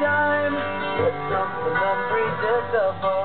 time. It's something unpredictable.